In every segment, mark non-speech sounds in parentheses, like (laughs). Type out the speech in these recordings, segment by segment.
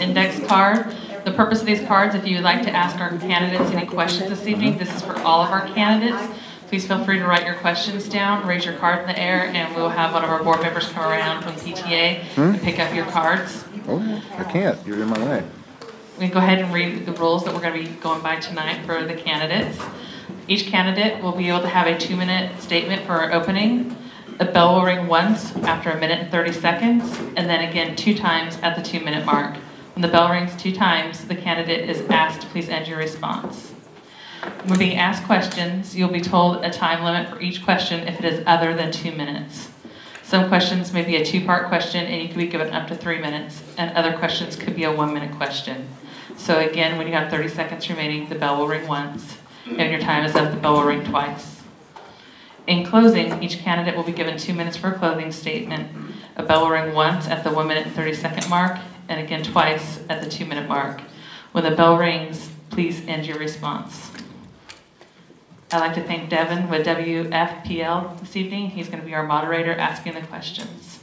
index card. The purpose of these cards, if you would like to ask our candidates any questions this evening, this is for all of our candidates. Please feel free to write your questions down, raise your card in the air, and we'll have one of our board members come around from PTA Hmm? to pick up your cards. Oh, I can't, you're in my way. We can go ahead and read the rules that we're going to be going by tonight for the candidates. Each candidate will be able to have a two-minute statement for our opening. The bell will ring once after a minute and 30 seconds, and then again two times at the two-minute mark. When the bell rings two times, the candidate is asked to please end your response. When being asked questions, you'll be told a time limit for each question if it is other than two minutes. Some questions may be a two-part question, and you can be given up to three minutes, and other questions could be a one-minute question. So again, when you have 30 seconds remaining, the bell will ring once, and when your time is up, the bell will ring twice. In closing, each candidate will be given two minutes for a closing statement. A bell will ring once at the one minute and 30 second mark, and again twice at the two minute mark. When the bell rings, please end your response. I'd like to thank Devin with WFPL this evening. He's going to be our moderator asking the questions.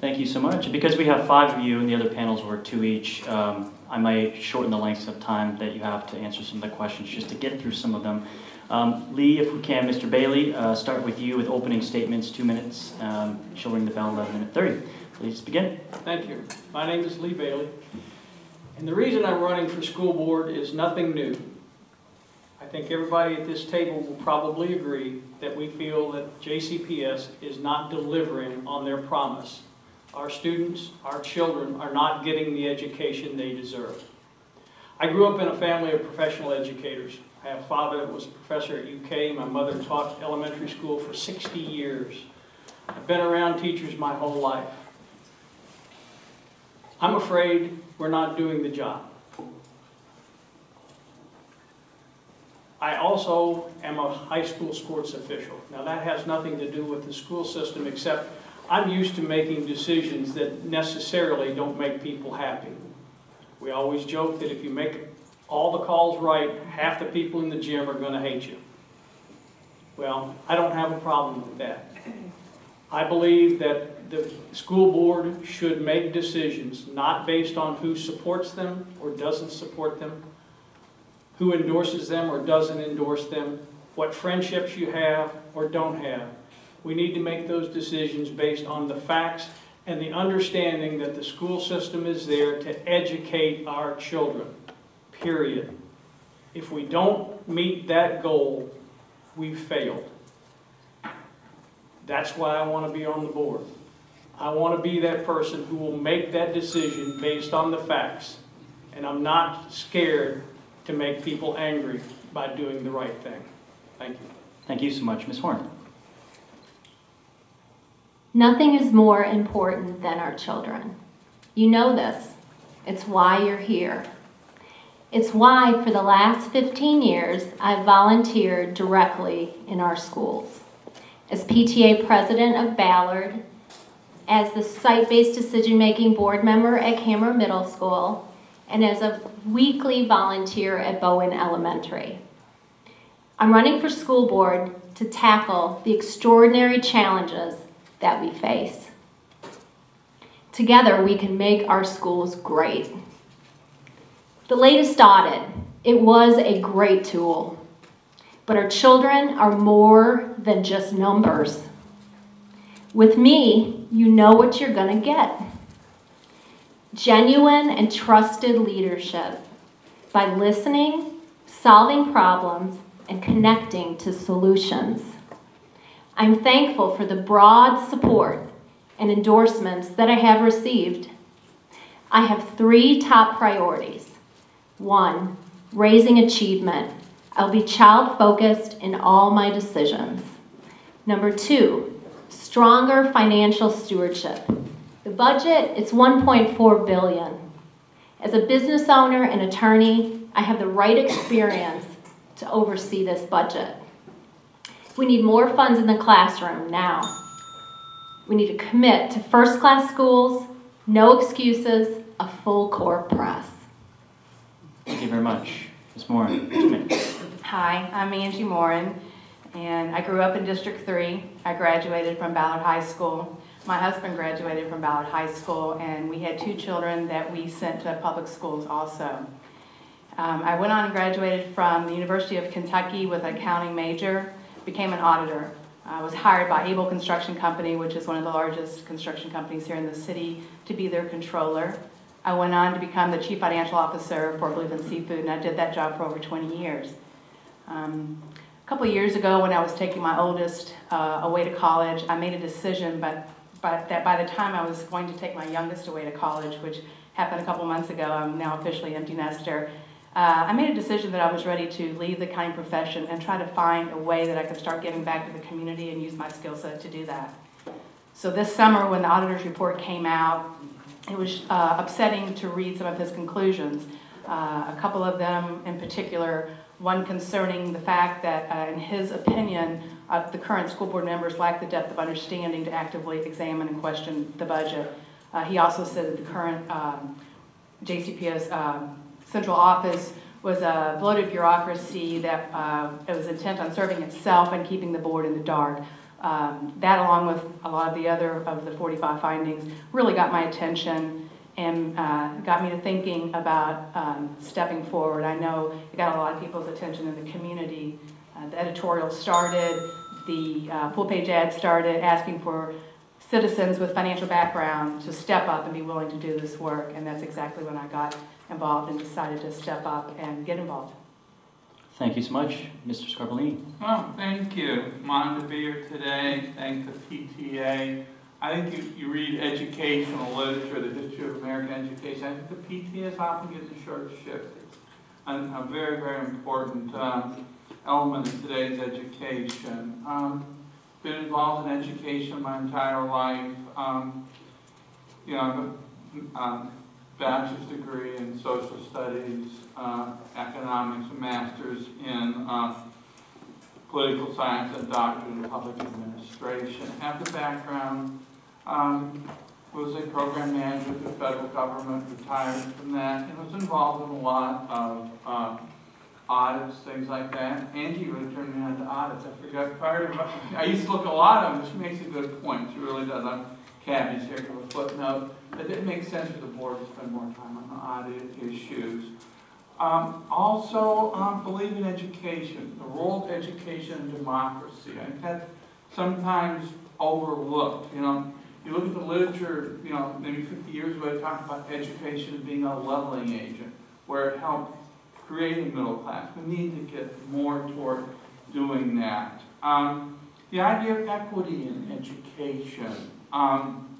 Thank you so much. Because we have five of you and the other panels were two each, um, I might shorten the length of time that you have to answer some of the questions just to get through some of them. Um, Lee, if we can, Mr. Bailey, uh, start with you with opening statements, two minutes. Um, she'll ring the bell 11 minute 30. Please begin. Thank you. My name is Lee Bailey, and the reason I'm running for school board is nothing new. I think everybody at this table will probably agree that we feel that JCPS is not delivering on their promise. Our students, our children are not getting the education they deserve. I grew up in a family of professional educators. I have a father that was a professor at UK. My mother taught elementary school for 60 years. I've been around teachers my whole life. I'm afraid we're not doing the job. I also am a high school sports official. Now, that has nothing to do with the school system, except I'm used to making decisions that necessarily don't make people happy. We always joke that if you make all the calls right, half the people in the gym are gonna hate you. Well, I don't have a problem with that. I believe that the school board should make decisions not based on who supports them or doesn't support them, who endorses them or doesn't endorse them, what friendships you have or don't have. We need to make those decisions based on the facts and the understanding that the school system is there to educate our children, period. If we don't meet that goal, we've failed. That's why I want to be on the board. I want to be that person who will make that decision based on the facts. And I'm not scared to make people angry by doing the right thing. Thank you. Thank you so much. Ms. Horn. Nothing is more important than our children. You know this. It's why you're here. It's why, for the last 15 years, I've volunteered directly in our schools. As PTA president of Ballard, as the site based decision making board member at Kammerer Middle School, and as a weekly volunteer at Bowen Elementary. I'm running for school board to tackle the extraordinary challenges that we face. Together, we can make our schools great. The latest audit, it was a great tool, but our children are more than just numbers. With me, you know what you're going to get genuine and trusted leadership by listening, solving problems, and connecting to solutions. I'm thankful for the broad support and endorsements that I have received. I have three top priorities. One, raising achievement. I'll be child focused in all my decisions. Number two, stronger financial stewardship. The budget is 1.4 billion. As a business owner and attorney, I have the right experience to oversee this budget. We need more funds in the classroom now. We need to commit to first class schools, no excuses, a full court press. Thank you very much. Ms. Moran. Hi, I'm Angie Moran, and I grew up in District 3. I graduated from Ballard High School. My husband graduated from Ballard High School, and we had two children that we sent to public schools also. Um, I went on and graduated from the University of Kentucky with an accounting major, became an auditor. I was hired by Abel Construction Company, which is one of the largest construction companies here in the city, to be their controller. I went on to become the chief financial officer for Blue Fin Seafood, and I did that job for over 20 years. Um, a couple years ago, when I was taking my oldest uh, away to college, I made a decision, but, but that by the time I was going to take my youngest away to college, which happened a couple months ago, I'm now officially empty nester. Uh, I made a decision that I was ready to leave the accounting profession and try to find a way that I could start giving back to the community and use my skill set to do that. So this summer, when the auditor's report came out, it was uh, upsetting to read some of his conclusions. Uh, a couple of them in particular, one concerning the fact that, uh, in his opinion, uh, the current school board members lack the depth of understanding to actively examine and question the budget. Uh, he also said that the current um, JCPS um, central office was a bloated bureaucracy that uh, it was intent on serving itself and keeping the board in the dark. Um, that, along with a lot of the other of the 45 findings, really got my attention and uh, got me to thinking about um, stepping forward. I know it got a lot of people's attention in the community. Uh, the editorial started, the uh, full page ad started asking for citizens with financial background to step up and be willing to do this work, and that's exactly when I got involved and decided to step up and get involved. Thank you so much, Mr. Scarpellini. Well, thank you. I'm honored to be here today. Thank the PTA. I think you, you read educational literature, the history of American education. I think the PTA is often getting the short shift. It's a, a very, very important um, element in today's education. Um, been involved in education my entire life. Um, you know, I have a bachelor's degree in social studies, uh, economics, a master's in uh, political science, and doctorate in public administration. Have the background, um, was a program manager with the federal government, retired from that, and was involved in a lot of uh, audits, things like that. Angie really turned me on to audits. I forgot part of I used to look a lot of them, she makes a good point. She really does. I'm Cabby's here for a footnote. But it makes sense for the board to spend more time on the audit issues. Um, also, um, believe in education, the role of education in democracy. I think that's sometimes overlooked. You know, you look at the literature, you know, maybe 50 years ago, talked about education being a leveling agent, where it helped create a middle class. We need to get more toward doing that. Um, the idea of equity in education. Um,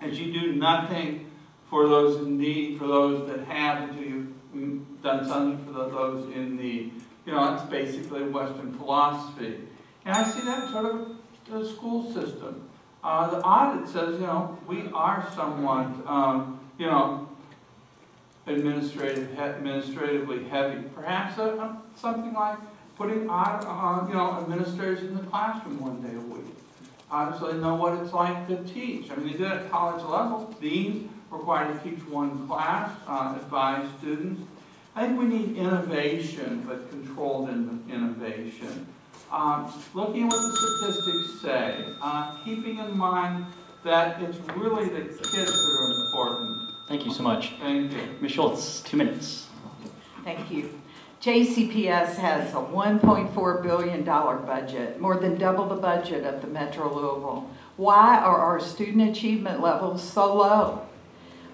as you do nothing for those in need, for those that have until you've done something for those in need. You know, that's basically Western philosophy. And I see that sort of the school system. Uh, the audit says, you know, we are somewhat, um, you know, administrative, he administratively heavy. Perhaps uh, something like putting, uh, you know, administrators in the classroom one day a week so they know what it's like to teach. I mean, they did it at college level. Deans required to teach one class, uh, advise students. I think we need innovation, but controlled in innovation. Um, looking at what the statistics say, uh, keeping in mind that it's really the kids that are important. Thank you so much. Thank you. Ms. Schultz, two minutes. Thank you. JCPS has a $1.4 billion budget, more than double the budget of the Metro Louisville. Why are our student achievement levels so low?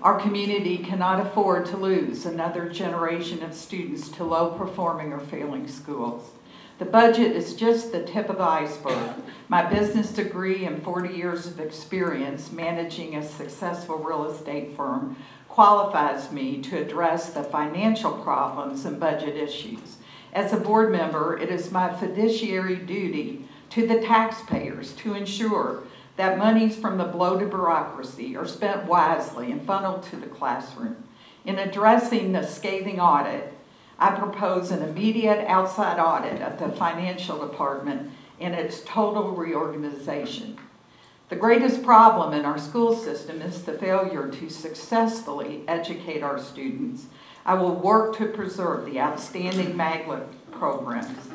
Our community cannot afford to lose another generation of students to low performing or failing schools. The budget is just the tip of the iceberg. My business degree and 40 years of experience managing a successful real estate firm qualifies me to address the financial problems and budget issues. As a board member, it is my fiduciary duty to the taxpayers to ensure that monies from the bloated bureaucracy are spent wisely and funneled to the classroom. In addressing the scathing audit, I propose an immediate outside audit of the financial department and its total reorganization. The greatest problem in our school system is the failure to successfully educate our students. I will work to preserve the outstanding magnet programs.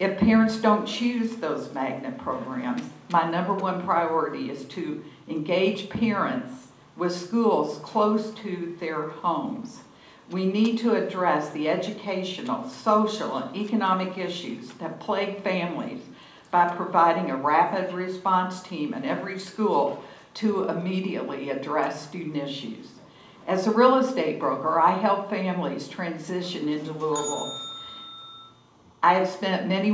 If parents don't choose those magnet programs, my number one priority is to engage parents with schools close to their homes. We need to address the educational, social, and economic issues that plague families by providing a rapid response team in every school to immediately address student issues. As a real estate broker, I help families transition into Louisville. I have spent many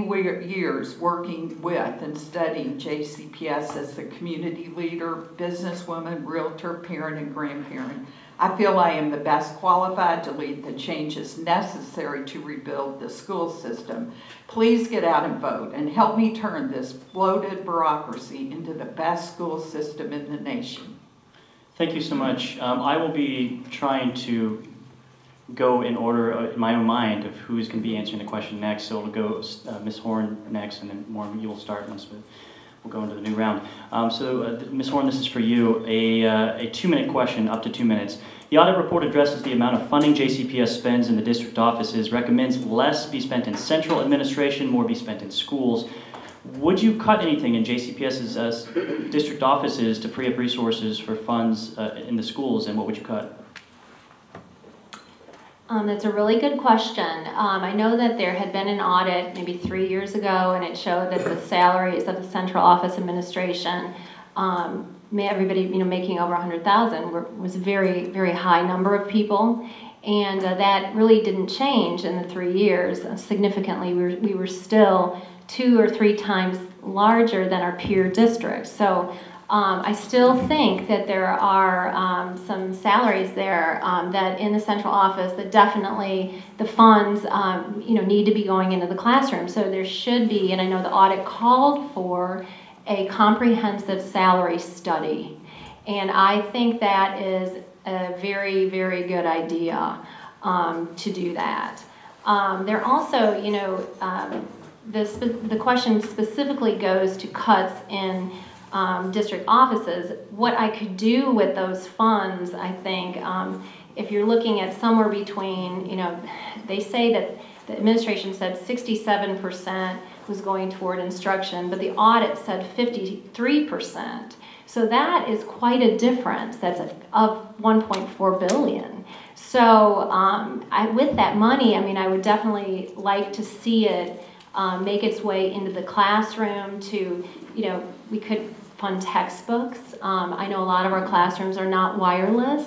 years working with and studying JCPS as a community leader, businesswoman, realtor, parent, and grandparent. I feel I am the best qualified to lead the changes necessary to rebuild the school system. Please get out and vote and help me turn this bloated bureaucracy into the best school system in the nation. Thank you so much. Um, I will be trying to go in order uh, in my own mind of who's going to be answering the question next. So it'll go uh, Ms. Horn next, and then Warren, you'll start, and we'll- go into the new round. Um, so, uh, Ms. Horn, this is for you. A, uh, a two-minute question, up to two minutes. The audit report addresses the amount of funding JCPS spends in the district offices, recommends less be spent in central administration, more be spent in schools. Would you cut anything in JCPS's uh, district offices to free up resources for funds uh, in the schools, and what would you cut? Um, that's a really good question. Um, I know that there had been an audit maybe three years ago, and it showed that the salaries of the central office administration, um, everybody you know making over 100,000 was a very very high number of people, and uh, that really didn't change in the three years significantly. We were, we were still two or three times larger than our peer districts. So. Um, I still think that there are um, some salaries there um, that in the central office that definitely the funds um, you know need to be going into the classroom. So there should be, and I know the audit called for a comprehensive salary study, and I think that is a very very good idea um, to do that. Um, there also, you know, the the question specifically goes to cuts in um, district offices, what I could do with those funds, I think, um, if you're looking at somewhere between, you know, they say that the administration said 67% was going toward instruction, but the audit said 53%. So that is quite a difference. That's a, of 1.4 billion. So um, I, with that money, I mean, I would definitely like to see it um, make its way into the classroom. To you know, we could fund textbooks. Um, I know a lot of our classrooms are not wireless.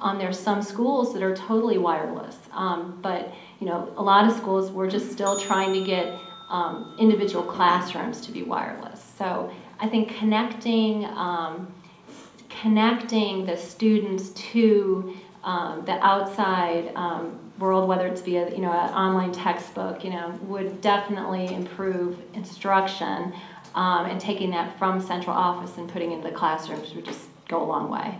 Um, there's some schools that are totally wireless, um, but you know, a lot of schools we're just still trying to get um, individual classrooms to be wireless. So I think connecting um, connecting the students to um, the outside world, whether it's via you know an online textbook, you know, would definitely improve instruction. Um, and taking that from central office and putting it into the classrooms would just go a long way.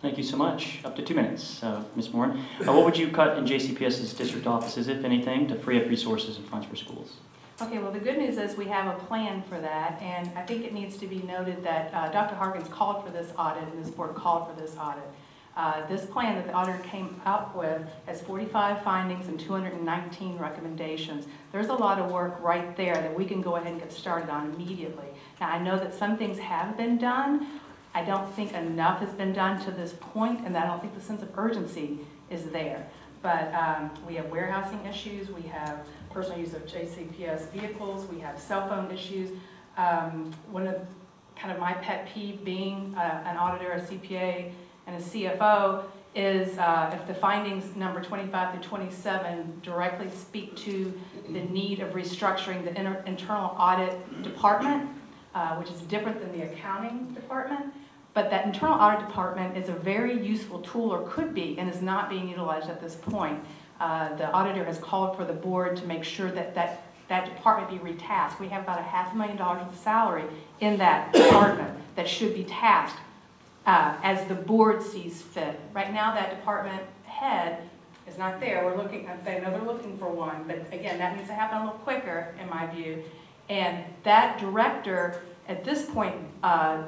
Thank you so much. Up to two minutes, uh, Ms. Moore. Uh, what would you cut in JCPS's district offices, if anything, to free up resources and funds for schools? Okay, well, the good news is we have a plan for that, and I think it needs to be noted that uh, Dr. Hargens called for this audit, and this board called for this audit. Uh, This plan that the auditor came up with has 45 findings and 219 recommendations. There's a lot of work right there that we can go ahead and get started on immediately. Now, I know that some things have been done. I don't think enough has been done to this point, and I don't think the sense of urgency is there. But um, we have warehousing issues, we have personal use of JCPS vehicles, we have cell phone issues. Um, One of, kind of my pet peeve being uh, an auditor, a CPA, and a CFO is uh, if the findings number 25 through 27 directly speak to the need of restructuring the inter- internal audit department, uh, which is different than the accounting department. But that internal audit department is a very useful tool, or could be, and is not being utilized at this point. Uh, The auditor has called for the board to make sure that that, that department be retasked. We have about a half a million dollars of salary in that department that should be tasked uh, as the board sees fit. Right now, that department head is not there. We're looking, I know they're looking for one, but again, that needs to happen a little quicker, in my view. And that director, at this point, uh,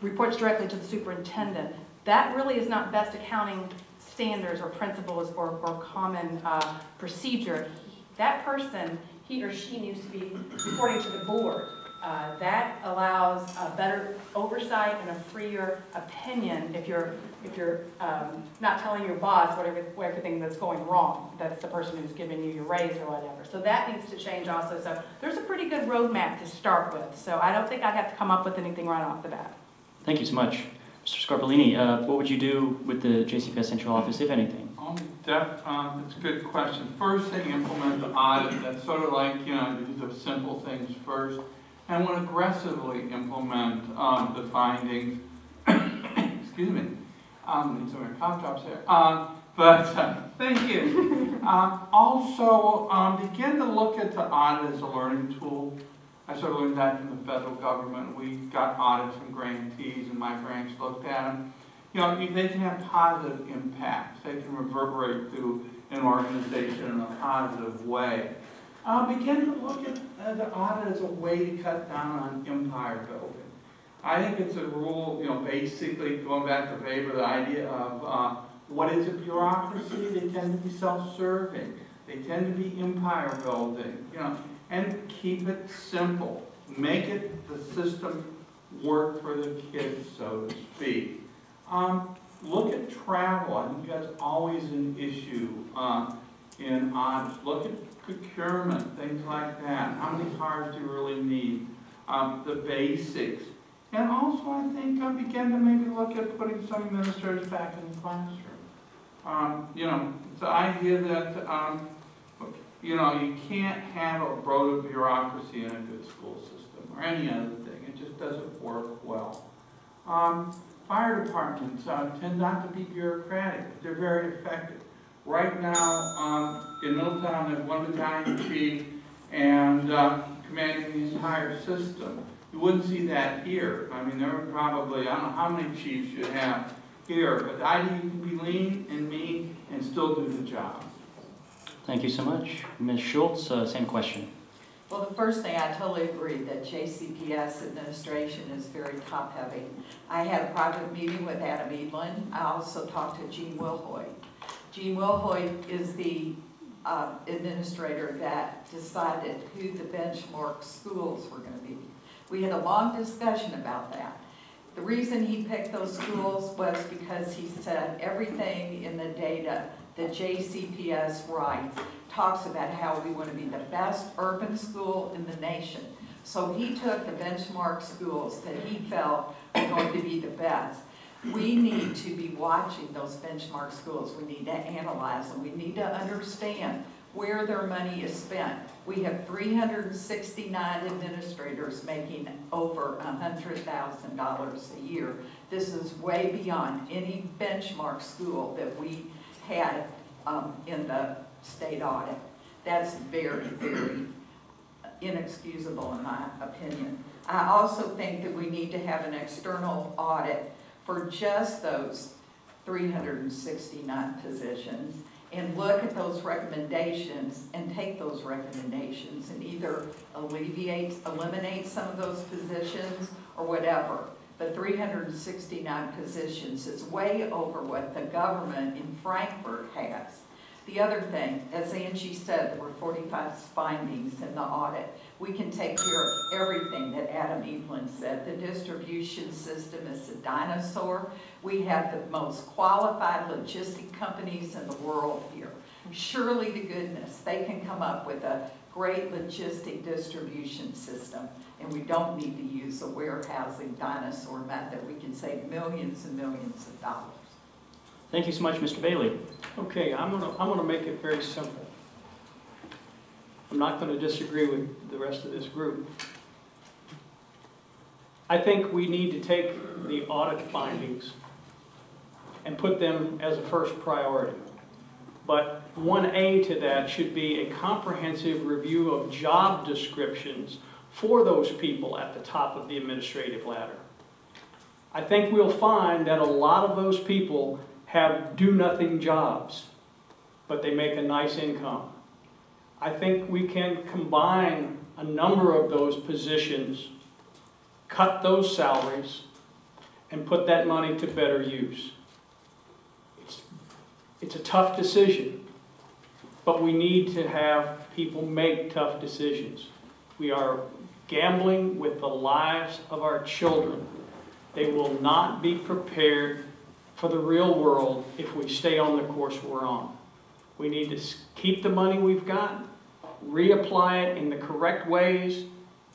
reports directly to the superintendent. That really is not best accounting standards or principles or, or common uh, procedure. That person, he or she needs to be reporting to the board. Uh, That allows a better oversight and a freer opinion if you're, if you're um, not telling your boss whatever, everything that's going wrong. That's the person who's giving you your raise or whatever. So that needs to change also. So there's a pretty good roadmap to start with. So I don't think I'd have to come up with anything right off the bat. Thank you so much. Mr. Scarpellini, uh, what would you do with the JCPS central office, if anything? Um, def, um, it's a good question. First, they implement the audit, that's sort of like, you know, these are simple things first. And would aggressively implement, um, the findings, (coughs) excuse me, um, need some cough drops here. Um, but, uh, thank you. Um, also, um, begin to look at the audit as a learning tool. I sort of learned that from the federal government. We got audits from grantees, and my branch looked at them. You know, they can have positive impacts. They can reverberate through an organization in a positive way. Uh, begin to look at uh, the audit as a way to cut down on empire building. I think it's a rule, you know, basically going back to Weber, the idea of uh, what is a bureaucracy? They tend to be self-serving. They tend to be empire building, you know, and keep it simple. Make it the system work for the kids, so to speak. Um, look at travel. I think that's always an issue uh, in audits. Look at procurement, things like that. How many cars do you really need? Um, the basics. And also, I think I begin to maybe look at putting some ministers back in the classroom. Um, you know, the idea that, um, you know, you can't have a broad bureaucracy in a good school system or any other thing. It just doesn't work well. Um, fire departments uh, tend not to be bureaucratic, they're very effective. Right now, um, in Middletown, there's one battalion chief and uh, commanding the entire system. You wouldn't see that here. I mean, there are probably, I don't know how many chiefs you have here, but the idea you can be lean and mean and still do the job. Thank you so much. Ms. Schultz, uh, same question. Well, the first thing, I totally agree that JCPS administration is very top-heavy. I had a private meeting with Adam Edelen. I also talked to Gene Wilhoit. Gene Wilhoit is the uh, administrator that decided who the benchmark schools were going to be. We had a long discussion about that. The reason he picked those schools was because he said everything in the data that JCPS writes talks about how we want to be the best urban school in the nation. So he took the benchmark schools that he felt were going to be the best. We need to be watching those benchmark schools. We need to analyze them. We need to understand where their money is spent. We have 369 administrators making over $100,000 a year. This is way beyond any benchmark school that we had um, in the state audit. That's very, very inexcusable in my opinion. I also think that we need to have an external audit for just those 369 positions and look at those recommendations and take those recommendations and either alleviate, eliminate some of those positions or whatever. But 369 positions is way over what the government in Frankfort has. The other thing, as Angie said, there were 45 findings in the audit. We can take care of everything that Adam Edelen said. The distribution system is a dinosaur. We have the most qualified logistic companies in the world here. Surely to goodness, they can come up with a great logistic distribution system, and we don't need to use a warehousing dinosaur method. We can save millions and millions of dollars. Thank you so much, Mr. Bailey. Okay, I'm gonna, I'm gonna make it very simple. I'm not gonna disagree with the rest of this group. I think we need to take the audit findings and put them as a first priority. But one A to that should be a comprehensive review of job descriptions for those people at the top of the administrative ladder. I think we'll find that a lot of those people have do-nothing jobs, but they make a nice income. I think we can combine a number of those positions, cut those salaries, and put that money to better use. It's, it's a tough decision, but we need to have people make tough decisions. We are gambling with the lives of our children. They will not be prepared for the real world if we stay on the course we're on. We need to keep the money we've got, reapply it in the correct ways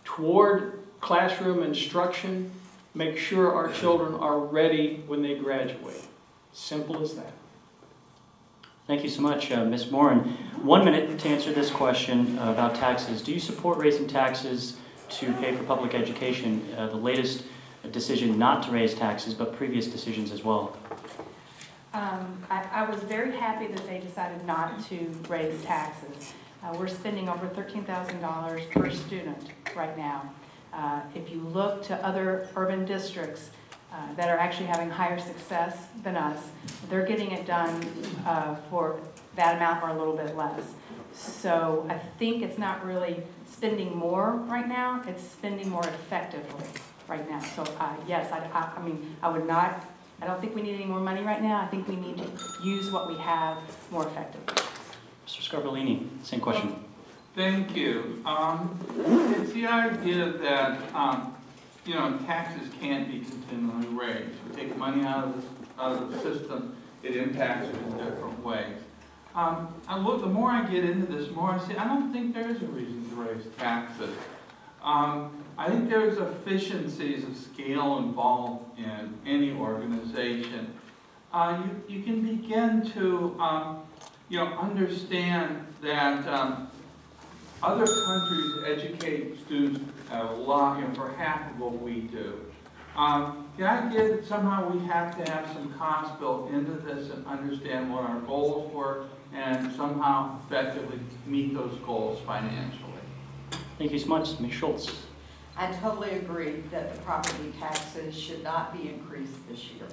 toward classroom instruction, make sure our children are ready when they graduate. Simple as that. Thank you so much, uh, Ms. Moran. One minute to answer this question uh, about taxes. Do you support raising taxes to pay for public education? Uh, The latest decision not to raise taxes, but previous decisions as well. Um, I, I was very happy that they decided not to raise taxes. Uh, we're spending over thirteen thousand dollars per student right now. Uh, if you look to other urban districts, uh, that are actually having higher success than us, they're getting it done, uh, for that amount or a little bit less. So I think it's not really spending more right now, it's spending more effectively right now. So, uh, yes, I, I, I mean, I would not, I don't think we need any more money right now. I think we need to use what we have more effectively. Mr. Scarpellini, same question. Thank you. Um, it's the idea that, um, you know, taxes can't be continually raised. We take money out of the, out of the system, it impacts it in different ways. Um, I look, the more I get into this, the more I see, I don't think there is a reason to raise taxes. Um, I think there's efficiencies of scale involved in any organization. Uh, you, you can begin to, um, you know, understand that, um, other countries educate students a lot, you know, for half of what we do. Um, the idea that somehow we have to have some cost built into this and understand what our goals were and somehow effectively meet those goals financially. Thank you so much, Ms. Schultz. I totally agree that the property taxes should not be increased this year.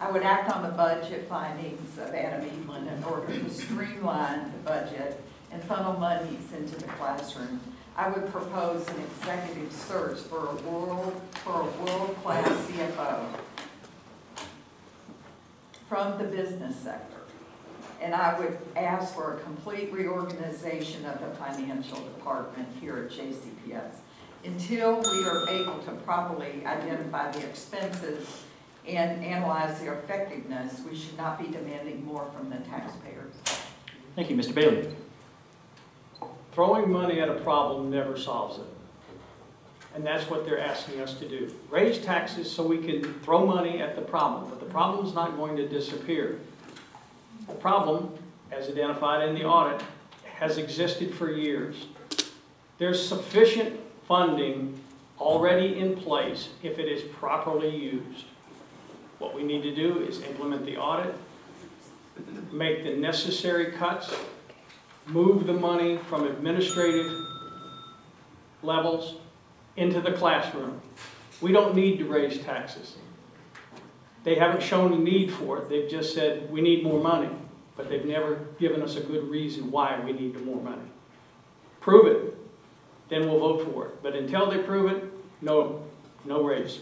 I would act on the budget findings of Adam Edelen in order to streamline the budget and funnel monies into the classroom. I would propose an executive search for a world, for a world-class CFO from the business sector. And I would ask for a complete reorganization of the financial department here at JCPS. Until we are able to properly identify the expenses and analyze their effectiveness, we should not be demanding more from the taxpayers. Thank you, Mr. Bailey. Throwing money at a problem never solves it. And that's what they're asking us to do. Raise taxes so we can throw money at the problem, but the problem's not going to disappear. The problem, as identified in the audit, has existed for years. There's sufficient funding already in place if it is properly used. What we need to do is implement the audit, make the necessary cuts, move the money from administrative levels into the classroom. We don't need to raise taxes. They haven't shown a need for it. They've just said, we need more money, but they've never given us a good reason why we need more money. Prove it, then we'll vote for it. But until they prove it, no, no raise.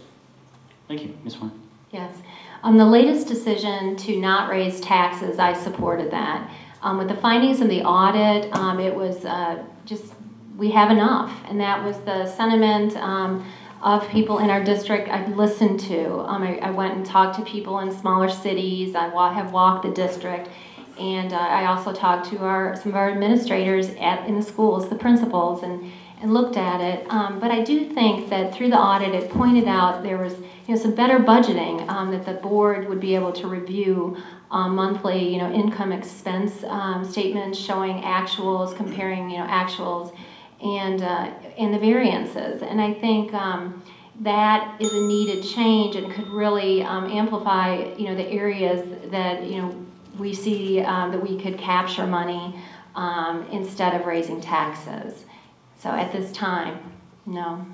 Thank you, Ms. Horn. Yes. On the latest decision to not raise taxes, I supported that. Um, with the findings of the audit, um, it was uh, just, we have enough. And that was the sentiment um, of people in our district I listened to. Um, I, I went and talked to people in smaller cities. I wa- have walked the district. And uh, I also talked to our, some of our administrators at, in the schools, the principals, and, and looked at it. Um, but I do think that through the audit, it pointed out there was you know, some better budgeting um, that the board would be able to review um, monthly, you know, income expense um, statements showing actuals, comparing, you know, actuals, and uh, and the variances. And I think um, that is a needed change and could really um, amplify, you know, the areas that you know we see that we could capture money instead of raising taxes. So at this time, no.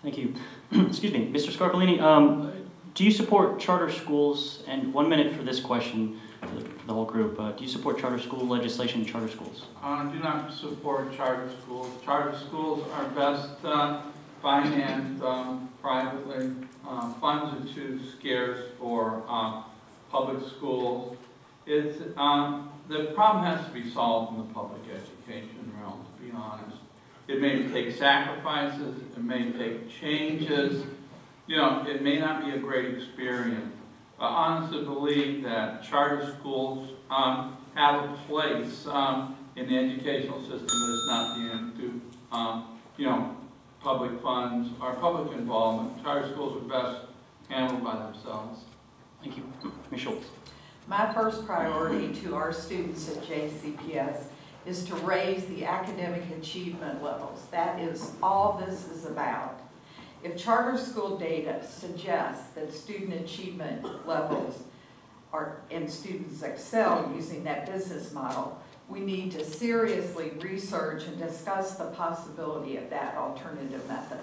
Thank you. (clears throat) Excuse me, Mr. Scarpellini, um, do you support charter schools? And one minute for this question for the, for the whole group. Uh, do you support charter school legislation, and charter schools? Uh, do not support charter schools. Charter schools are best uh, financed um, privately. Uh, Funds are too scarce for uh, public schools. It's, um, the problem has to be solved in the public education realm, to be honest. It may take sacrifices, it may take changes, you know, it may not be a great experience. I honestly believe that charter schools um, have a place um, in the educational system that is not the end to, um, you know, public funds or public involvement. Charter schools are best handled by themselves. Thank you. Ms. Schultz. My first priority to our students at JCPS is to raise the academic achievement levels. That is all this is about. If charter school data suggests that student achievement levels are, and students excel using that business model, we need to seriously research and discuss the possibility of that alternative method.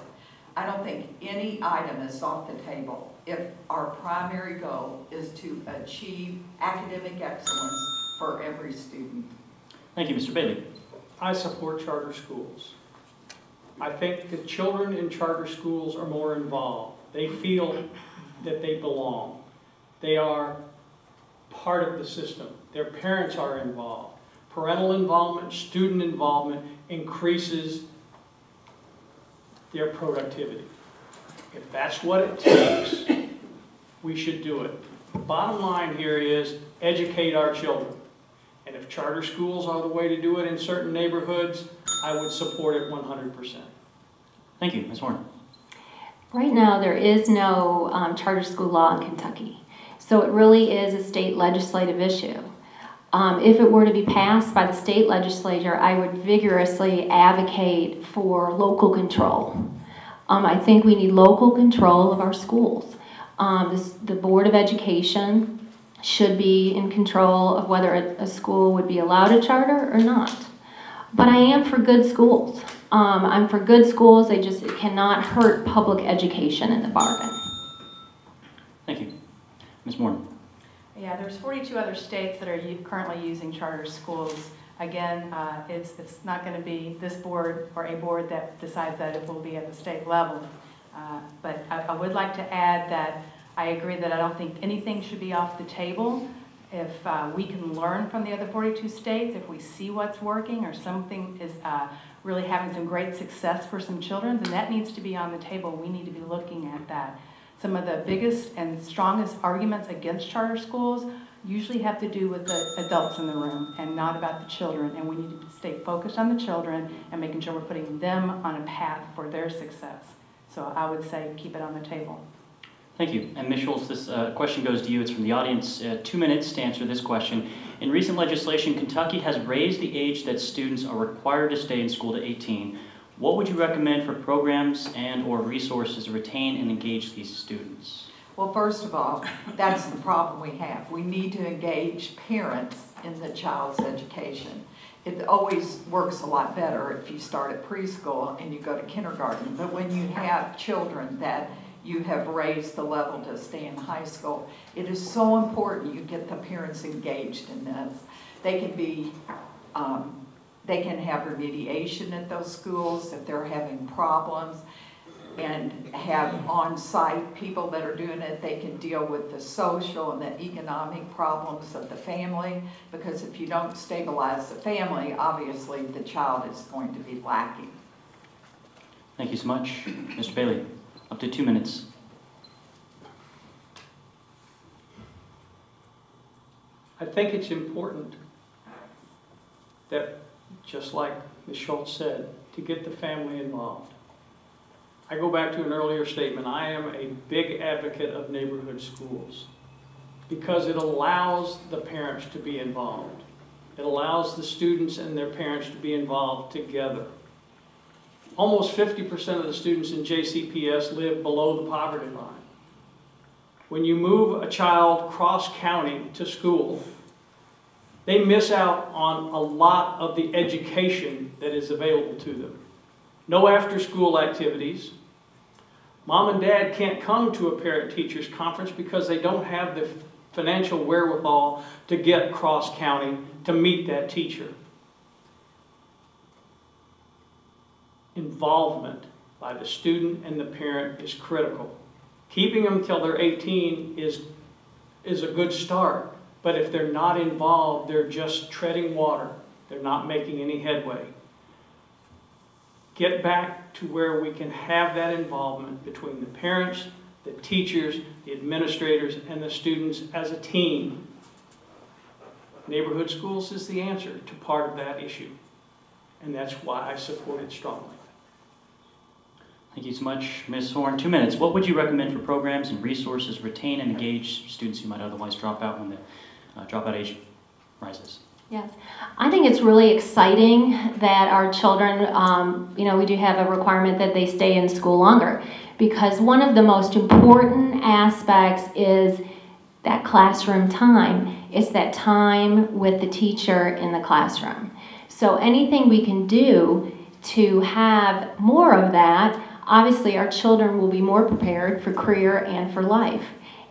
I don't think any item is off the table if our primary goal is to achieve academic excellence for every student. Thank you, Mr. Bailey. I support charter schools. I think the children in charter schools are more involved. They feel that they belong. They are part of the system. Their parents are involved. Parental involvement, student involvement increases their productivity. If that's what it takes, we should do it. The Bottom line here is educate our children. And if charter schools are the way to do it in certain neighborhoods, I would support it 100%. Thank you, Ms. Warren. Right now, there is no um, charter school law in Kentucky. So it really is a state legislative issue. Um, if it were to be passed by the state legislature, I would vigorously advocate for local control. Um, I think we need local control of our schools. Um, this, the Board of Education should be in control of whether a, a school would be allowed a charter or not. But I am for good schools. Um, I'm for good schools. They just it cannot hurt public education in the bargain. Thank you. Ms. Warren. Yeah, there's 42 other states that are currently using charter schools. Again, uh, it's, it's not going to be this board or a board that decides that it will be at the state level. Uh, But I I would like to add that I agree that I don't think anything should be off the table. If uh, we can learn from the other 42 states, if we see what's working or something is uh, really having some great success for some children, then that needs to be on the table. We need to be looking at that. Some of the biggest and strongest arguments against charter schools usually have to do with the adults in the room and not about the children. And we need to stay focused on the children and making sure we're putting them on a path for their success. So I would say keep it on the table. Thank you. And Ms. Schultz, this uh, question goes to you. It's from the audience. Uh, two minutes to answer this question. In recent legislation, Kentucky has raised the age that students are required to stay in school to 18. What would you recommend for programs and or resources to retain and engage these students? Well, first of all, that's the problem we have. We need to engage parents in the child's education. It always works a lot better if you start at preschool and you go to kindergarten. But when you have children that you have raised the level to stay in high school, it is so important you get the parents engaged in this. They can be, um, they can have remediation at those schools if they're having problems and have on-site people that are doing it. They can deal with the social and the economic problems of the family, because if you don't stabilize the family, obviously the child is going to be lacking. Thank you so much. Mr. Bailey, up to two minutes. I think it's important that, just like Ms. Schultz said, to get the family involved. I go back to an earlier statement, I am a big advocate of neighborhood schools because it allows the parents to be involved. It allows the students and their parents to be involved together. Almost 50% of the students in JCPS live below the poverty line. When you move a child cross-county to school, they miss out on a lot of the education that is available to them. No after-school activities. Mom and dad can't come to a parent-teachers conference because they don't have the financial wherewithal to get cross-county to meet that teacher. Involvement by the student and the parent is critical. Keeping them till they're 18 is, is a good start. But if they're not involved, they're just treading water. They're not making any headway. get back to where we can have that involvement between the parents, the teachers, the administrators, and the students as a team. Neighborhood schools is the answer to part of that issue, and that's why I support it strongly. Thank you so much, Ms. Horn. Two minutes. What would you recommend for programs and resources retain and engage students who might otherwise drop out when the uh, dropout age rises? Yes, I think it's really exciting that our children, um, you know, we do have a requirement that they stay in school longer because one of the most important aspects is that classroom time. It's that time with the teacher in the classroom. So anything we can do to have more of that, obviously our children will be more prepared for career and for life.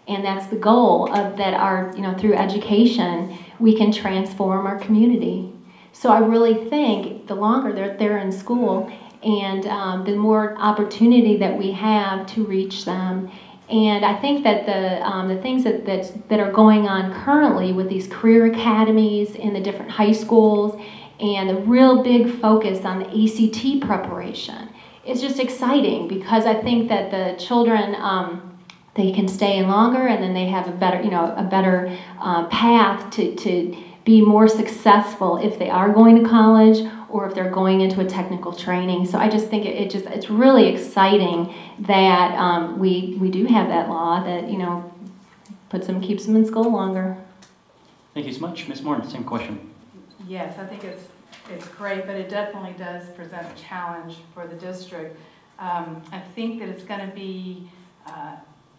And that's the goal of that our, you know, through education, we can transform our community. So I really think the longer they're, they're in school and um, the more opportunity that we have to reach them. And I think that the, um, the things that, that, that are going on currently with these career academies in the different high schools and a real big focus on the ACT preparation is just exciting because I think that the children, um, they can stay in longer and then they have a better you know a better uh, path to, to be more successful if they are going to college or if they're going into a technical training so i just think it, it just it's really exciting that um, we we do have that law that you know puts them keeps them in school longer Thank you so much. Ms. Moore, same question. Yes, I think it's, it's great, but it definitely does present a challenge for the district. Um, I think that it's gonna be, uh,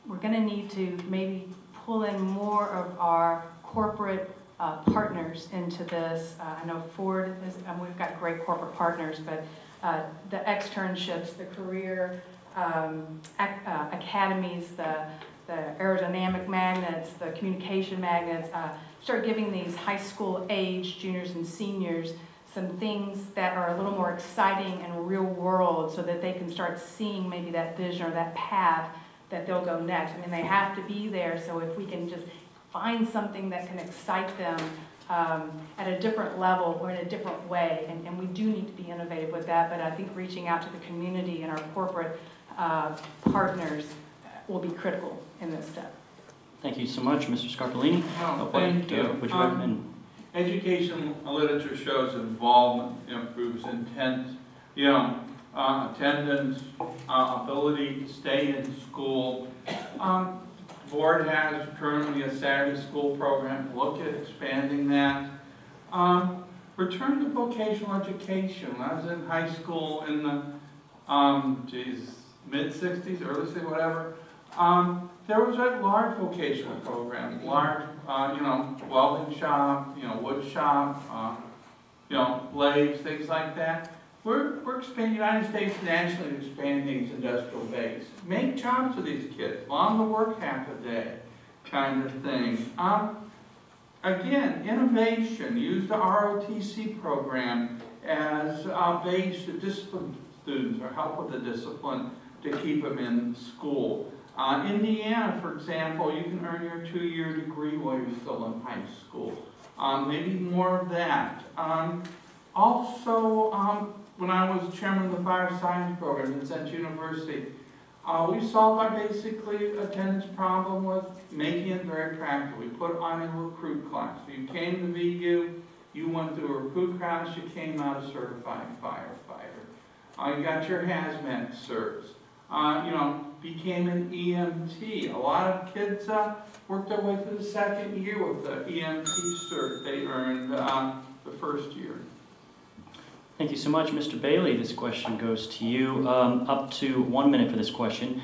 we're gonna need to maybe pull in more of our corporate uh, partners into this. Uh, I know Ford is, and we've got great corporate partners, but uh, the externships, the career um, ac- uh, academies, the, the aerodynamic magnets, the communication magnets, uh, start giving these high school age juniors and seniors some things that are a little more exciting and real world so that they can start seeing maybe that vision or that path that they'll go next. I mean, they have to be there, so if we can just find something that can excite them um, at a different level or in a different way, and, and we do need to be innovative with that, but I think reaching out to the community and our corporate uh, partners will be critical in this step. Thank you so much, Mr. Scarpellini. Oh, what, thank uh, you. Would you Um, recommend? Education literature shows involvement improves intent, you know, uh, attendance, uh, ability to stay in school. Um, Board has currently a Saturday school program, look at expanding that. Um, Return to vocational education, I was in high school in the, um, geez, mid-sixties, early sixties, whatever, um, there was a large vocational program, large, uh, you know, welding shop, you know, wood shop, uh, you know, lathes, things like that. We're, we're expanding, United States nationally expanding its industrial base. Make jobs for these kids, them to work half a day, kind of thing. Um, again, innovation, use the ROTC program as a base to discipline students or help with the discipline to keep them in school. Uh, Indiana, for example, you can earn your two-year degree while you're still in high school. Um, maybe more of that. Um, also, um, when I was chairman of the fire science program at Central University, uh, we solved our basically attendance problem with making it very practical. We put on a recruit class. You came to VU, you went through a recruit class, you came out a certified firefighter. Uh, you got your hazmat certs. Uh, you know, became an EMT. A lot of kids uh, worked their way through the second year with the EMT cert they earned uh, the first year. Thank you so much, Mr. Bailey. This question goes to you. Um, up to one minute for this question.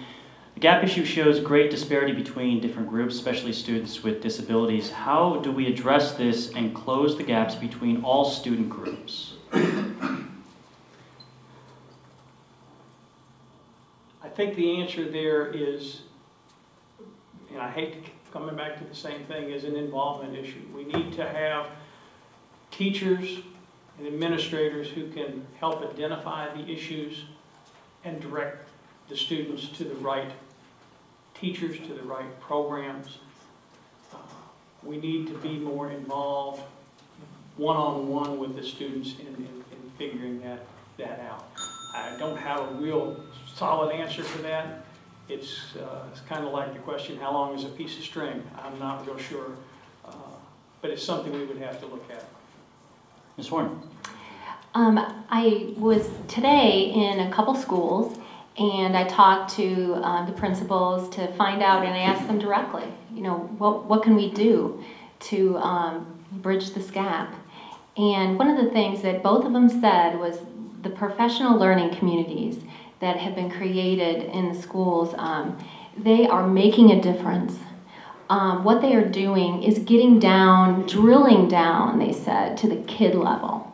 The gap issue shows great disparity between different groups, especially students with disabilities. How do we address this and close the gaps between all student groups? (coughs) (coughs) think the answer there is, and I hate coming back to the same thing, is an involvement issue. We need to have teachers and administrators who can help identify the issues and direct the students to the right teachers, to the right programs. Uh, We need to be more involved one-on-one with the students in, in in figuring that, that out. I don't have a real solid answer for that. It's, uh, it's kind of like the question, how long is a piece of string? I'm not real sure. Uh, But it's something we would have to look at. Ms. Horn? Um, I was today in a couple schools and I talked to uh, the principals to find out and I asked them directly, you know, what, what can we do to um, bridge this gap? And one of the things that both of them said was the professional learning communities that have been created in the schools, um, they are making a difference. Um, what they are doing is getting down, drilling down, they said, to the kid level.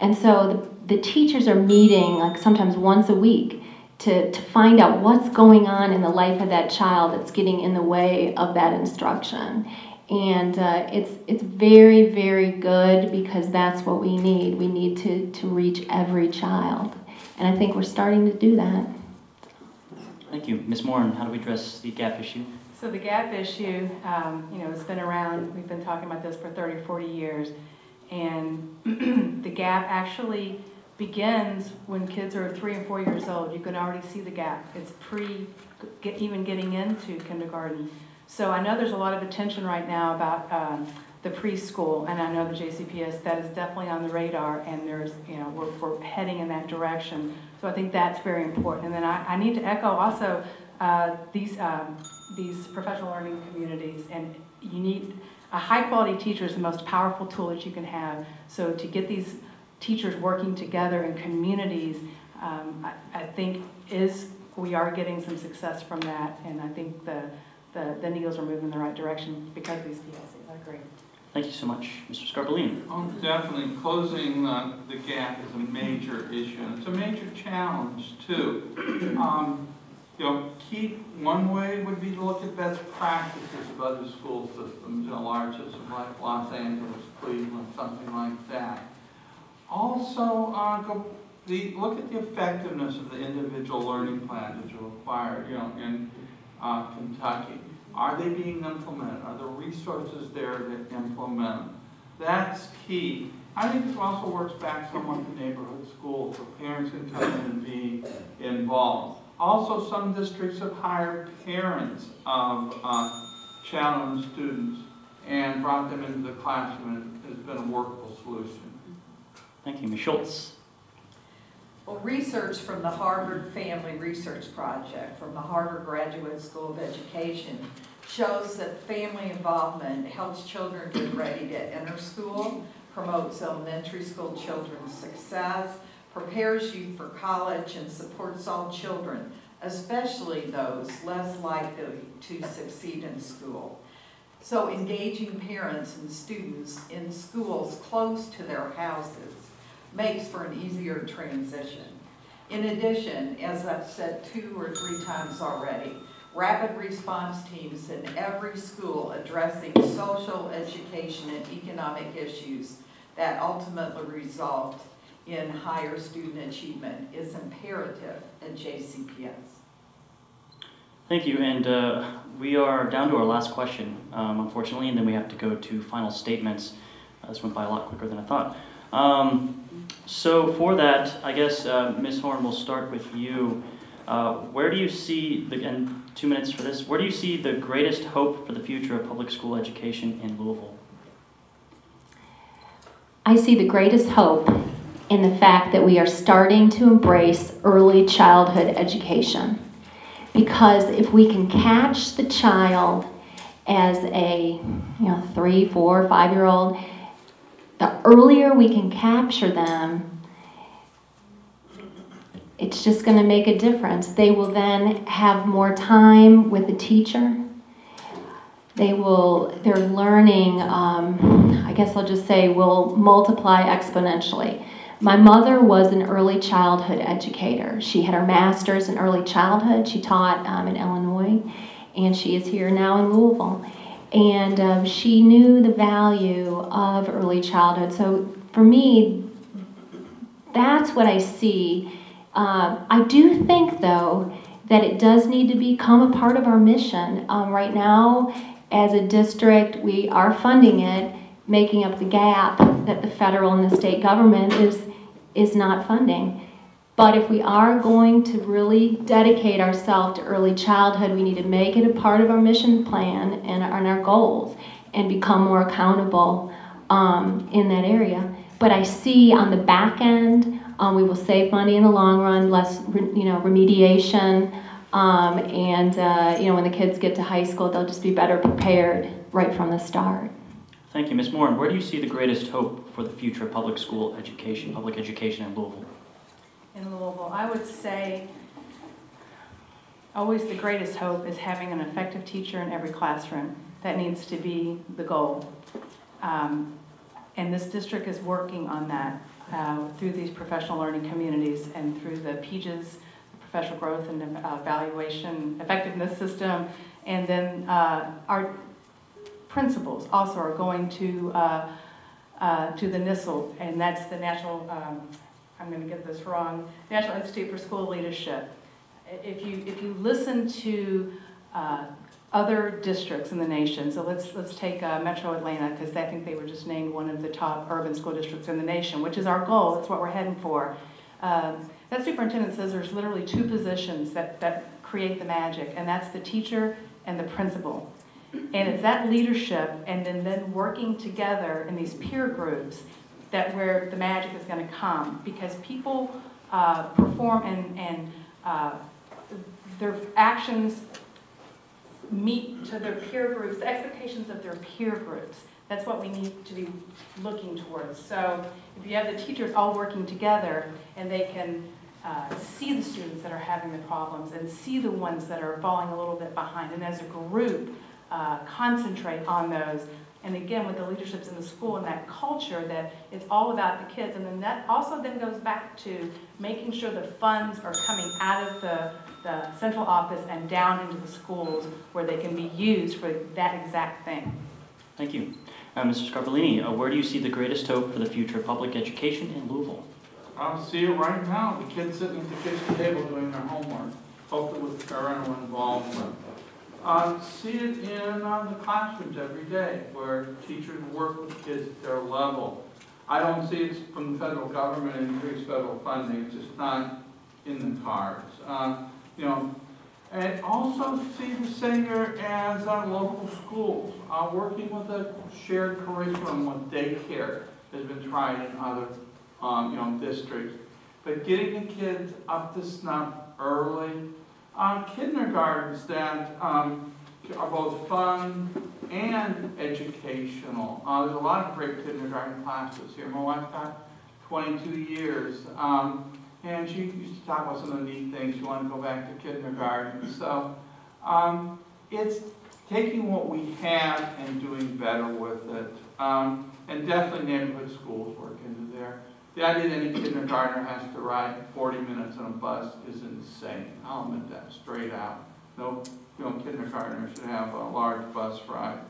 And so the, the teachers are meeting like sometimes once a week to, to find out what's going on in the life of that child that's getting in the way of that instruction. And uh, it's, it's very, very good because that's what we need. We need to, to reach every child. And I think we're starting to do that. Thank you. Ms. Moran, how do we address the gap issue? So the gap issue, um, you know, it's been around, we've been talking about this for 30, 40 years. And (clears throat) the gap actually begins when kids are three and four years old. You can already see the gap. It's pre, get, even getting into kindergarten. So I know there's a lot of attention right now about um, the preschool, and I know the JCPS, that is definitely on the radar, and there's, you know, we're, we're heading in that direction. So I think that's very important. And then I, I need to echo also uh, these, um, these professional learning communities, and you need, a high-quality teacher is the most powerful tool that you can have. So to get these teachers working together in communities, um, I, I think is, we are getting some success from that, and I think the, the, the Needles are moving in the right direction because of these PLCs. I agree. Thank you so much. Mr. Scarpellini? Oh, definitely, closing uh, the gap is a major issue, it's a major challenge, too. Um, You know, keep, one way would be to look at best practices of other school systems, you know, large as like Los Angeles, Cleveland, something like that. Also, uh, go, the, look at the effectiveness of the individual learning plans that are required, you know, in uh, Kentucky. Are they being implemented? Are there resources there to implement them? That's key. I think this also works back somewhat to neighborhood schools, where parents come in and be involved. Also, some districts have hired parents of uh, challenged students and brought them into the classroom. It has been a workable solution. Thank you. Ms. Schultz? Well, research from the Harvard Family Research Project from the Harvard Graduate School of Education shows that family involvement helps children get ready to enter school, promotes elementary school children's success, prepares you for college, and supports all children, especially those less likely to succeed in school. So engaging parents and students in schools close to their houses makes for an easier transition. In addition, as I've said two or three times already, rapid response teams in every school addressing social, education, and economic issues that ultimately result in higher student achievement is imperative at JCPS. Thank you, and uh, we are down to our last question, um, unfortunately, and then we have to go to final statements. Uh, this went by a lot quicker than I thought. Um, so for that, I guess, uh, Ms. Horn, we'll start with you. Uh, where do you see, the, and two minutes for this, where do you see the greatest hope for the future of public school education in Louisville? I see the greatest hope in the fact that we are starting to embrace early childhood education. Because if we can catch the child as a you know three, four, five year old, the earlier we can capture them, it's just going to make a difference. They will then have more time with the teacher. They will, their learning, um, I guess I'll just say, will multiply exponentially. My mother was an early childhood educator. She had her master's in early childhood. She taught um, in Illinois, and she is here now in Louisville. And um, she knew the value of early childhood. So for me, that's what I see. Uh, I do think, though, that it does need to become a part of our mission. Um, right now, as a district, we are funding it, making up the gap that the federal and the state government is is not funding. But if we are going to really dedicate ourselves to early childhood, we need to make it a part of our mission plan and our, goals and become more accountable um, in that area. But I see on the back end, um, we will save money in the long run, less you know remediation, um, and uh, you know when the kids get to high school, they'll just be better prepared right from the start. Thank you, Ms. Moore. And where do you see the greatest hope for the future of public school education, public education in Louisville? In Louisville, I would say always the greatest hope is having an effective teacher in every classroom. That needs to be the goal. Um, and this district is working on that uh, through these professional learning communities and through the the Professional Growth and uh, Evaluation Effectiveness System. And then uh, our principals also are going to, uh, uh, to the NISL, and that's the National, um, I'm going to get this wrong, National Institute for School Leadership. If you, if you listen to uh, other districts in the nation, so let's, let's take uh, Metro Atlanta, because I think they were just named one of the top urban school districts in the nation, which is our goal, that's what we're heading for. Um, that superintendent says there's literally two positions that, that create the magic, and that's the teacher and the principal. And it's that leadership and then, then working together in these peer groups that where the magic is going to come because people uh, perform and, and uh, their actions meet to their peer groups, the expectations of their peer groups. That's what we need to be looking towards. So if you have the teachers all working together and they can uh, see the students that are having the problems and see the ones that are falling a little bit behind, and as a group, uh, concentrate on those. And again, with the leaderships in the school and that culture that it's all about the kids. And then that also then goes back to making sure the funds are coming out of the, the central office and down into the schools where they can be used for that exact thing. Thank you. Uh, Mr. Scarpellini, uh, where do you see the greatest hope for the future of public education in Louisville? I see it right now, the kids sitting at the kitchen table doing their homework, hopefully with parental involvement. Uh, see it in uh, the classrooms every day, where teachers work with kids at their level. I don't see it from the federal government, and increased federal funding, it's just not in the cards. Uh, you know, and also see the here as uh, local schools, uh, working with a shared curriculum with daycare has been tried in other, um, you know, districts. But getting the kids up to snuff early, uh, kindergartens that um, are both fun and educational. Uh, there's a lot of great kindergarten classes here. My wife got 22 years, um, and she used to talk about some of the neat things. She wanted to go back to kindergarten. So um, it's taking what we have and doing better with it. Um, and definitely neighborhood schools work into. The idea that any kindergartner has to ride 40 minutes on a bus is insane. I'll admit that straight out. No, you know, kindergartner should have a large bus ride.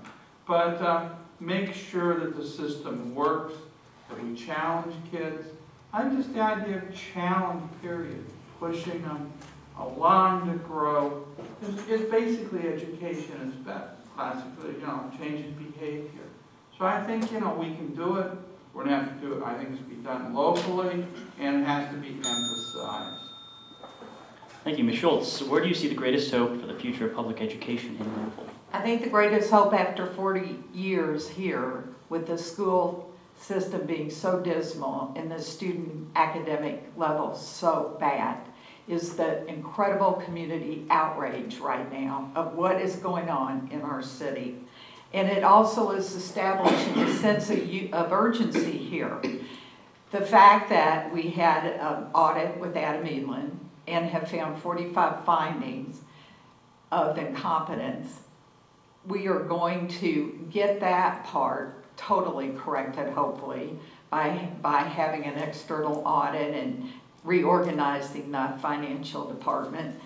But uh, make sure that the system works, that we challenge kids. I just the idea of challenge, period, pushing them, allowing to grow. It's, it's basically education is best, classically, you know, changing behavior. So I think, you know, we can do it. We're gonna have to do it, I think it's to be done locally, and it has to be emphasized. Thank you. Ms. Schultz, where do you see the greatest hope for the future of public education in Louisville? I think the greatest hope after 40 years here with the school system being so dismal and the student academic levels so bad is the incredible community outrage right now of what is going on in our city. And it also is establishing a sense of, of urgency here. The fact that we had an audit with Adam Edelen and have found 45 findings of incompetence, we are going to get that part totally corrected, hopefully, by, by having an external audit and reorganizing the financial department.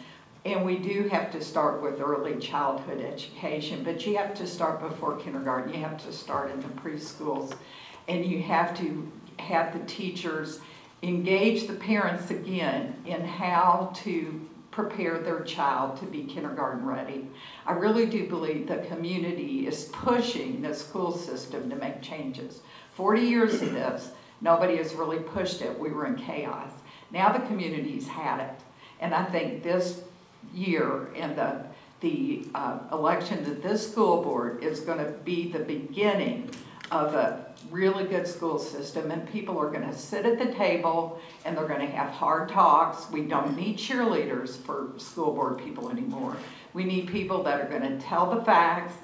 And we do have to start with early childhood education, but you have to start before kindergarten. You have to start in the preschools. And you have to have the teachers engage the parents again in how to prepare their child to be kindergarten ready. I really do believe the community is pushing the school system to make changes. 40 years of this, nobody has really pushed it. We were in chaos. Now the community's had it. And I think this year and the, the uh, election to this school board is going to be the beginning of a really good school system and people are going to sit at the table and they're going to have hard talks. We don't need cheerleaders for school board people anymore. We need people that are going to tell the facts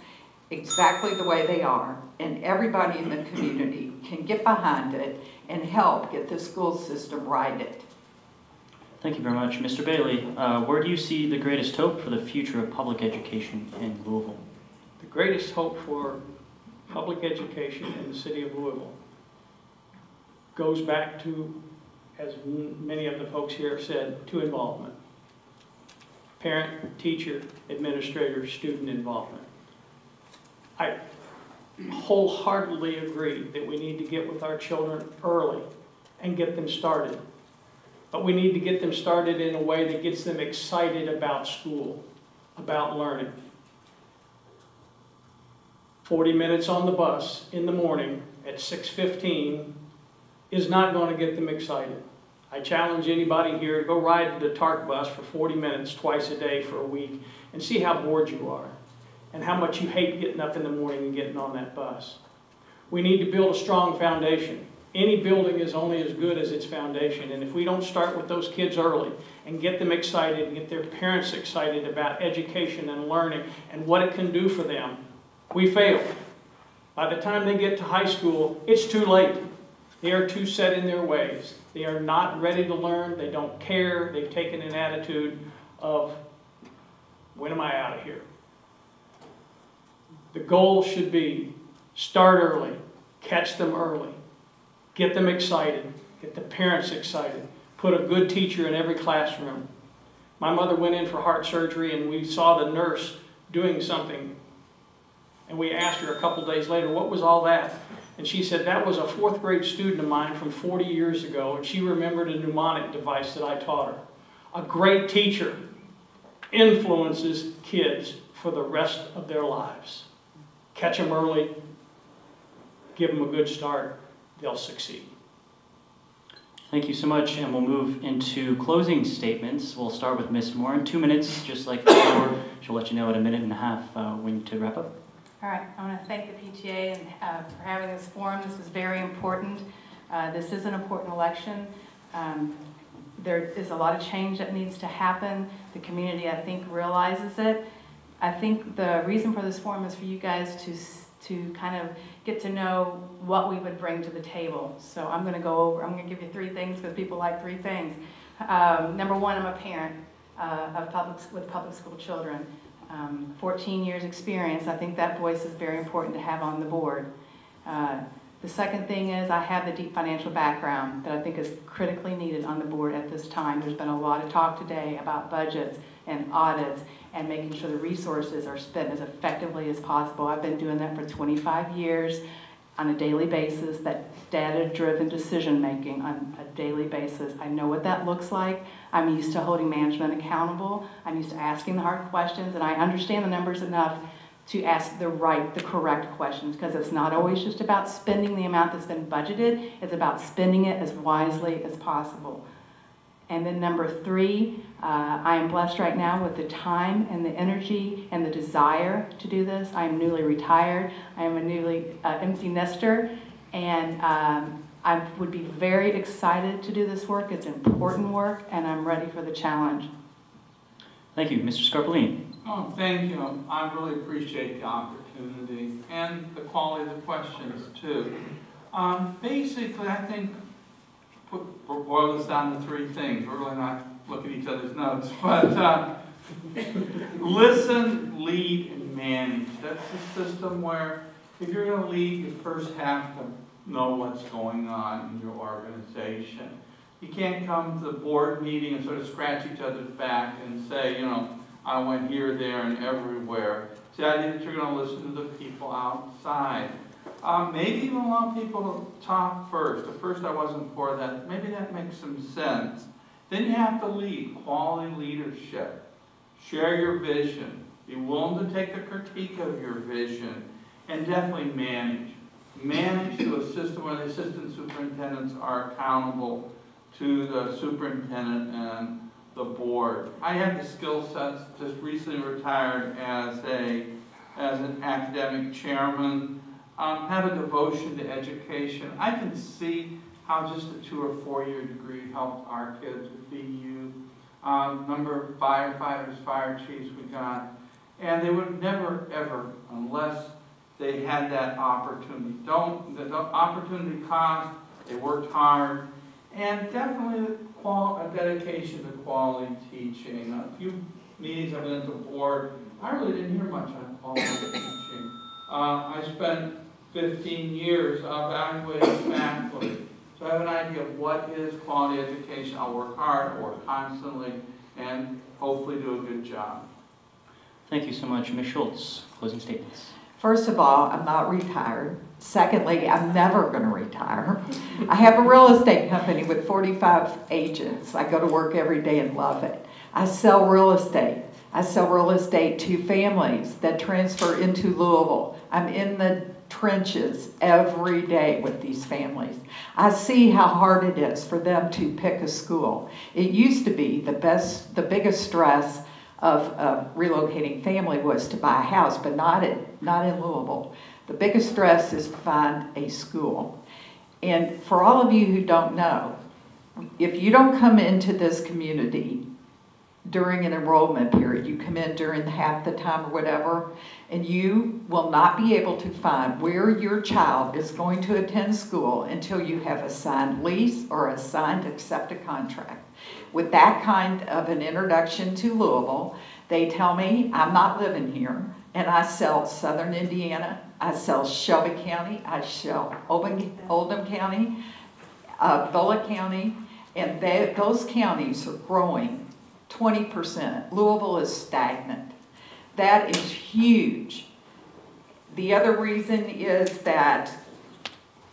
exactly the way they are and everybody in the community can get behind it and help get the school system righted. Thank you very much. Mr. Bailey, uh, where do you see the greatest hope for the future of public education in Louisville? The greatest hope for public education in the city of Louisville goes back to, as many of the folks here have said, to involvement. Parent, teacher, administrator, student involvement. I wholeheartedly agree that we need to get with our children early and get them started. But we need to get them started in a way that gets them excited about school, about learning. 40 minutes on the bus in the morning at 6:15 is not going to get them excited. I challenge anybody here to go ride the TARC bus for 40 minutes twice a day for a week and see how bored you are and how much you hate getting up in the morning and getting on that bus. We need to build a strong foundation. Any building is only as good as its foundation, and if we don't start with those kids early and get them excited and get their parents excited about education and learning and what it can do for them, we fail. By the time they get to high school, it's too late. They are too set in their ways. They are not ready to learn. They don't care. They've taken an attitude of, when am I out of here? The goal should be start early, catch them early, get them excited, get the parents excited, put a good teacher in every classroom. My mother went in for heart surgery and we saw the nurse doing something. And we asked her a couple days later, what was all that? And she said, that was a fourth grade student of mine from 40 years ago, and she remembered a mnemonic device that I taught her. A great teacher influences kids for the rest of their lives. Catch them early, give them a good start, they'll succeed. Thank you so much, and we'll move into closing statements. We'll start with Ms. Moore in two minutes, just like before. She'll let you know at a minute and a half uh, when to wrap up. All right, I want to thank the PTA and, uh, for having this forum. This is very important. Uh, This is an important election. Um, There is a lot of change that needs to happen. The community, I think, realizes it. I think the reason for this forum is for you guys to, to kind of get to know what we would bring to the table. So I'm going to go over, I'm going to give you three things because people like three things. Um, Number one, I'm a parent uh, of public, with public school children. Um, 14 years' experience, I think that voice is very important to have on the board. Uh, The second thing is I have the deep financial background that I think is critically needed on the board at this time. There's been a lot of talk today about budgets and audits and making sure the resources are spent as effectively as possible. I've been doing that for 25 years on a daily basis, that data-driven decision-making on a daily basis. I know what that looks like. I'm used to holding management accountable. I'm used to asking the hard questions, and I understand the numbers enough to ask the right, the correct questions, because it's not always just about spending the amount that's been budgeted, it's about spending it as wisely as possible. And then number three, uh, I am blessed right now with the time and the energy and the desire to do this. I am newly retired. I am a newly uh, empty nester, and um, I would be very excited to do this work. It's important work, and I'm ready for the challenge. Thank you. Mr. Scarpellini. Oh, thank you. I really appreciate the opportunity and the quality of the questions too. Um, basically, I think, put, boil this down to three things. We're really not looking at each other's notes, (laughs) but, uh, listen, lead, and manage. That's the system where if you're gonna lead, you first have to know what's going on in your organization. You can't come to the board meeting and sort of scratch each other's back and say, you know, I went here, there, and everywhere. The idea that you're gonna listen to the people outside. Um, maybe even allow people to talk first. At first I wasn't for that. Maybe that makes some sense. Then you have to lead, quality leadership. Share your vision. Be willing to take the critique of your vision. And definitely manage. Manage to a system where the assistant superintendents are accountable to the superintendent and the board. I have the skill sets, just recently retired as a, as an academic chairman, um, have a devotion to education. I can see how just a two or four-year degree helped our kids with BU. Um, number of firefighters, fire chiefs we got, and they would never, ever, unless they had that opportunity. Don't, the, the opportunity cost, they worked hard, and definitely a dedication to quality teaching. A few meetings I've been at the board, I really didn't hear much on quality teaching. Uh, I spent fifteen years evaluating faculty, so I have an idea of what is quality education. I'll work hard, I'll work constantly, and hopefully do a good job. Thank you so much. Ms. Schultz, closing statements. First of all, I'm not retired. Secondly, I'm never going to retire. I have a real estate company with 45 agents. I go to work every day and love it. I sell real estate. I sell real estate to families that transfer into Louisville. I'm in the trenches every day with these families. I see how hard it is for them to pick a school. It used to be the best, the biggest stress of relocating family was to buy a house, but not in, not in Louisville. The biggest stress is to find a school. And for all of you who don't know, if you don't come into this community during an enrollment period, you come in during half the time or whatever, and you will not be able to find where your child is going to attend school until you have a signed lease or a signed accepted contract. With that kind of an introduction to Louisville, they tell me I'm not living here, and I sell Southern Indiana, I sell Shelby County, I sell Oldham, Oldham County, uh, Bullitt County, and they, those counties are growing 20%. Louisville is stagnant. That is huge. The other reason is that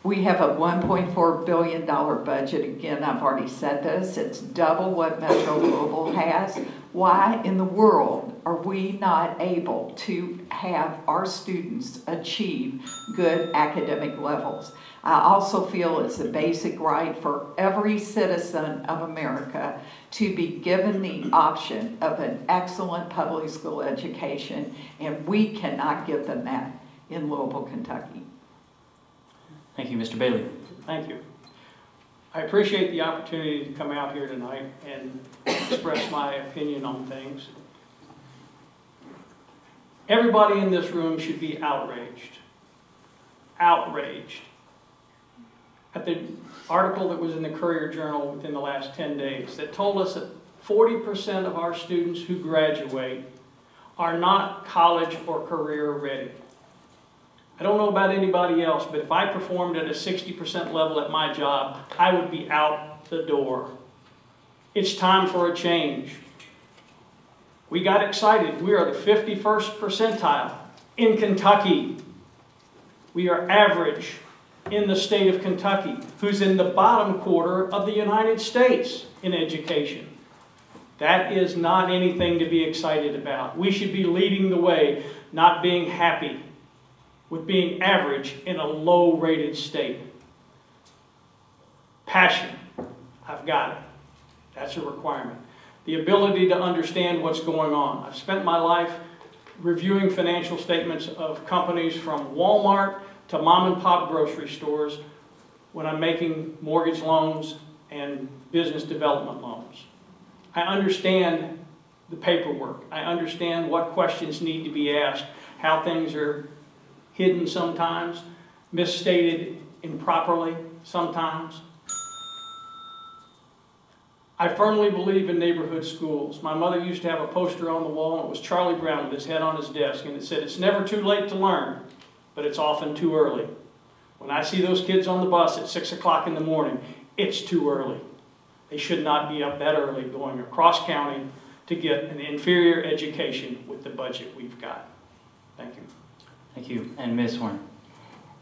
we have a $1.4 billion budget. Again, I've already said this. It's double what Metro Louisville has. Why in the world are we not able to have our students achieve good academic levels? I also feel it's a basic right for every citizen of America to be given the option of an excellent public school education, and we cannot give them that in Louisville, Kentucky. Thank you, Mr. Bailey. Thank you. I appreciate the opportunity to come out here tonight and express my opinion on things. Everybody in this room should be outraged. Outraged. At the article that was in the Courier Journal within the last 10 days that told us that 40% of our students who graduate are not college or career ready. I don't know about anybody else, but if I performed at a 60% level at my job, I would be out the door. It's time for a change. We got excited. We are the 51st percentile in Kentucky. We are average in the state of Kentucky, who's in the bottom quarter of the United States in education. That is not anything to be excited about. We should be leading the way, not being happy with being average in a low rated state. Passion, I've got it. That's a requirement. The ability to understand what's going on. I've spent my life reviewing financial statements of companies from Walmart to mom and pop grocery stores when I'm making mortgage loans and business development loans. I understand the paperwork. I understand what questions need to be asked, how things are hidden sometimes, misstated improperly sometimes. I firmly believe in neighborhood schools. My mother used to have a poster on the wall, and it was Charlie Brown with his head on his desk, and it said, It's never too late to learn, but it's often too early. When I see those kids on the bus at 6 o'clock in the morning, it's too early. They should not be up that early going across county to get an inferior education with the budget we've got. Thank you. Thank you. And Ms. Horn.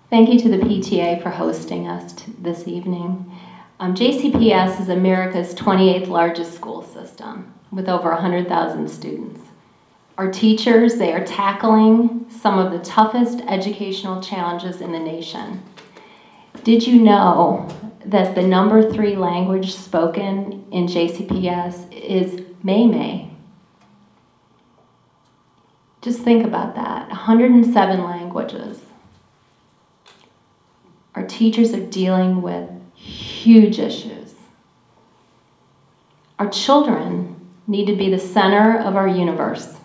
Thank you to the PTA for hosting us t- this evening. Um, JCPS is America's 28th largest school system with over 100,000 students. Our teachers, they are tackling some of the toughest educational challenges in the nation. Did you know that the number three language spoken in JCPS is Maymay? Just think about that 107 languages. Our teachers are dealing with huge issues. Our children need to be the center of our universe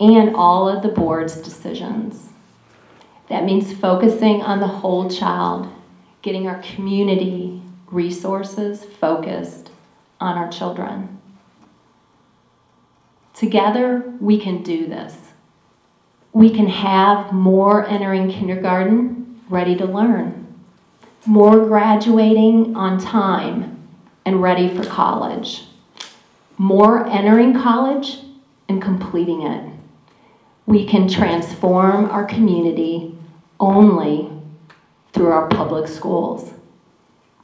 and all of the board's decisions. That means focusing on the whole child, getting our community resources focused on our children. Together, we can do this. We can have more entering kindergarten ready to learn, more graduating on time and ready for college, more entering college and completing it. We can transform our community only through our public schools.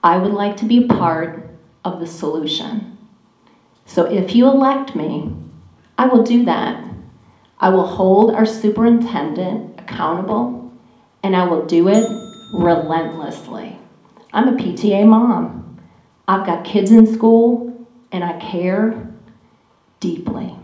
I would like to be part of the solution. So if you elect me, I will do that. I will hold our superintendent accountable and I will do it relentlessly. I'm a PTA mom. I've got kids in school and I care deeply.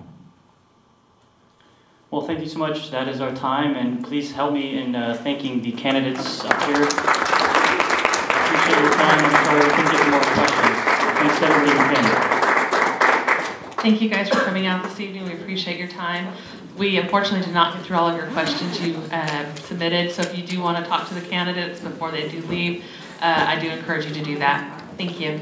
Well, thank you so much. That is our time, and please help me in uh, thanking the candidates up here. Appreciate your time. I'm sorry we couldn't get more questions. Thanks everybody again. Thank you guys for coming out this evening. We appreciate your time. We unfortunately did not get through all of your questions you uh, submitted, so if you do want to talk to the candidates before they do leave, uh, I do encourage you to do that. Thank you.